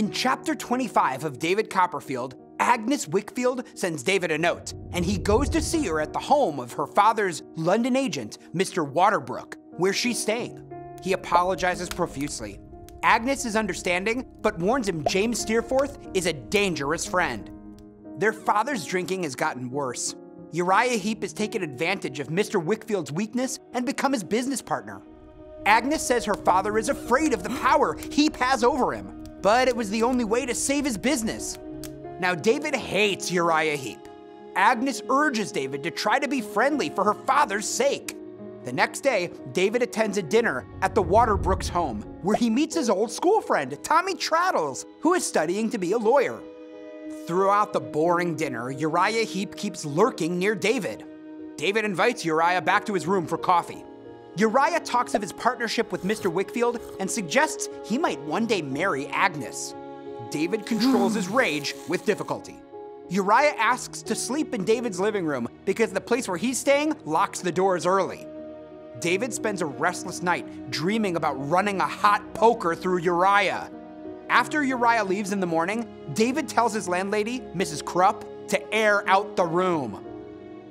In chapter 25 of David Copperfield, Agnes Wickfield sends David a note, and he goes to see her at the home of her father's London agent, Mr. Waterbrook, where she's staying. He apologizes profusely. Agnes is understanding, but warns him James Steerforth is a dangerous friend. Their father's drinking has gotten worse. Uriah Heep has taken advantage of Mr. Wickfield's weakness and become his business partner. Agnes says her father is afraid of the power Heep has over him, but it was the only way to save his business. Now, David hates Uriah Heep. Agnes urges David to try to be friendly for her father's sake. The next day, David attends a dinner at the Waterbrooks home, where he meets his old school friend, Tommy Traddles, who is studying to be a lawyer. Throughout the boring dinner, Uriah Heep keeps lurking near David. David invites Uriah back to his room for coffee. Uriah talks of his partnership with Mr. Wickfield and suggests he might one day marry Agnes. David controls his rage with difficulty. Uriah asks to sleep in David's living room because the place where he's staying locks the doors early. David spends a restless night dreaming about running a hot poker through Uriah. After Uriah leaves in the morning, David tells his landlady, Mrs. Crupp, to air out the room.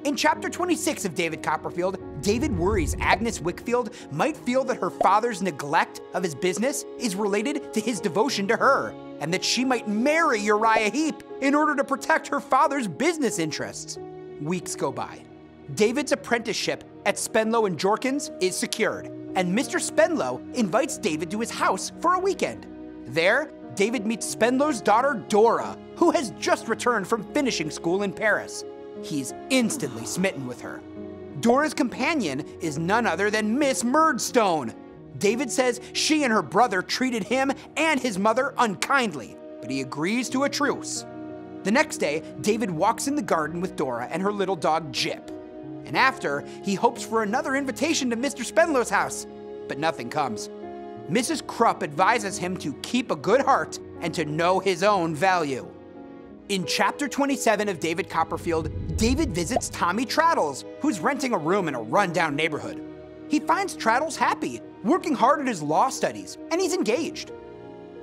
In chapter 26 of David Copperfield, David worries Agnes Wickfield might feel that her father's neglect of his business is related to his devotion to her, and that she might marry Uriah Heep in order to protect her father's business interests. Weeks go by. David's apprenticeship at Spenlow and Jorkins is secured, and Mr. Spenlow invites David to his house for a weekend. There, David meets Spenlow's daughter, Dora, who has just returned from finishing school in Paris. He's instantly smitten with her. Dora's companion is none other than Miss Murdstone. David says she and her brother treated him and his mother unkindly, but he agrees to a truce. The next day, David walks in the garden with Dora and her little dog Jip. And after, he hopes for another invitation to Mr. Spenlow's house, but nothing comes. Mrs. Crupp advises him to keep a good heart and to know his own value. In chapter 27 of David Copperfield, David visits Tommy Traddles, who's renting a room in a rundown neighborhood. He finds Traddles happy, working hard at his law studies, and he's engaged.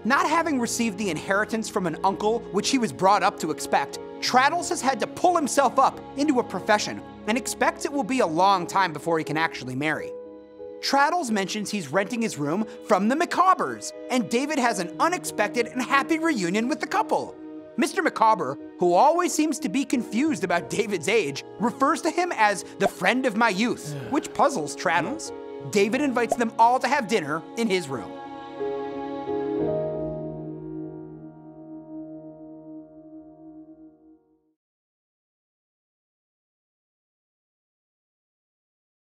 Not having received the inheritance from an uncle, which he was brought up to expect, Traddles has had to pull himself up into a profession and expects it will be a long time before he can actually marry. Traddles mentions he's renting his room from the Micawbers, and David has an unexpected and happy reunion with the couple. Mr. Micawber, who always seems to be confused about David's age, refers to him as the friend of my youth, which puzzles Traddles. Hmm? David invites them all to have dinner in his room.